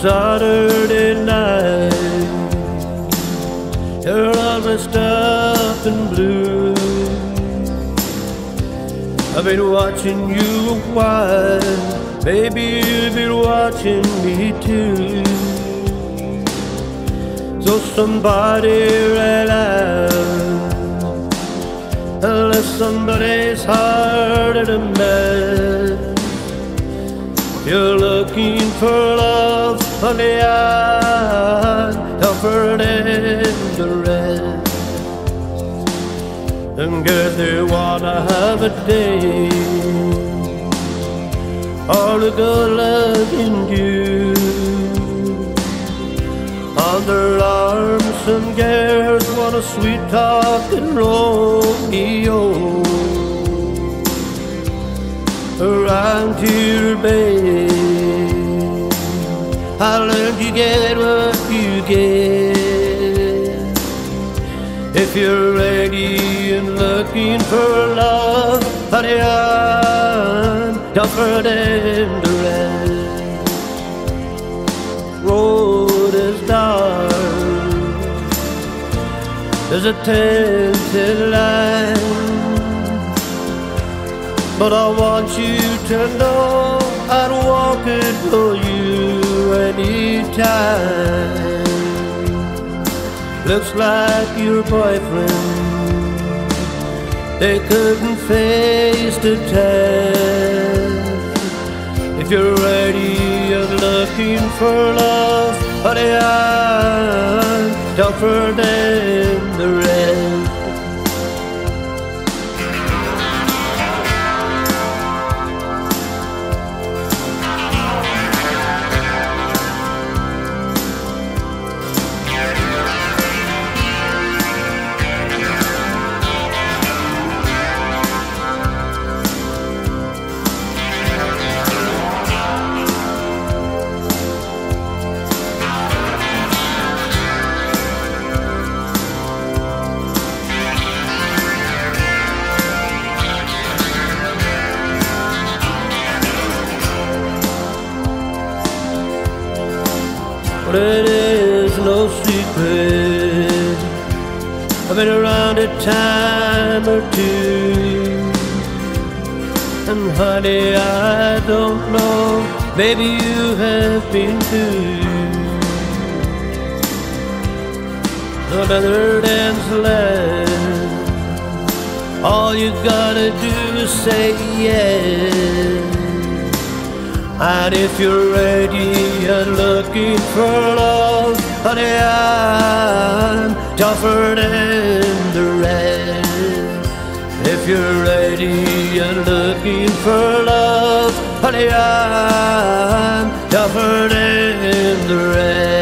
Saturday night. You're all dressed up in blue. I've been watching you a while, maybe you've been watching me too. So somebody out, unless somebody's in a mess. You're looking for love, honey, I'm tougher than the rest. And girls, they wanna have a day. All the good love in you. Their arms, some girls want a sweet talking Romeo around here, babe. I learned you get what you get. If you're ready and looking for love, honey, I'm tougher than the rest. Road is dark. There's a tinted line. But I want you to know I'd walk it for you anytime. Looks like your boyfriend, they couldn't face the test. If you're ready and looking for love, honey, I'm tougher than But it is no secret. I've been around a time or two. And honey, I don't know, maybe you have been too. Another dance left. All you gotta do is say yes. And if you're ready and looking for love, honey, I'm tougher than the rest. If you're ready and looking for love, honey, I'm tougher than the rest.